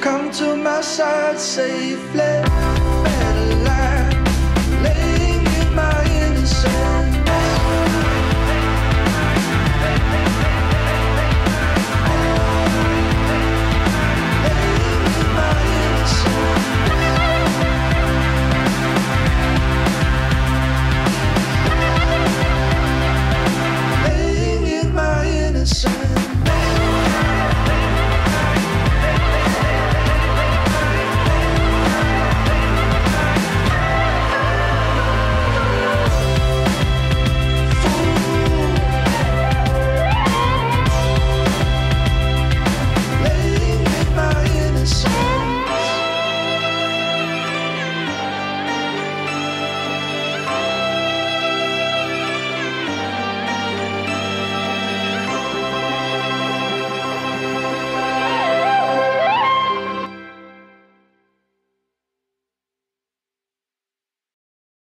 come to my side safely.